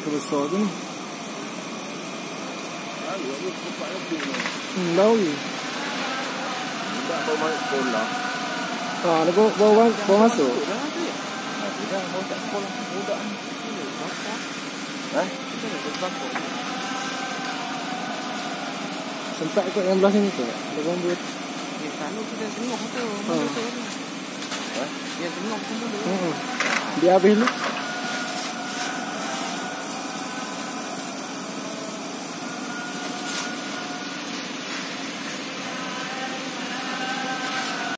que você sabe, né? Ah, eu vou Bawa aqui, Bawa Não dá o Bawa susu. Bawa pra mais escolar. Tá, eu bawa tak sekolah budak ni. vou, Kita nak vou, Sempat ikut yang belah sini tu, ada Bawa duit. Ya, kalau kita tengok tu, Ha. duit tu. Ya, tengok tu dulu. Dia habis ni.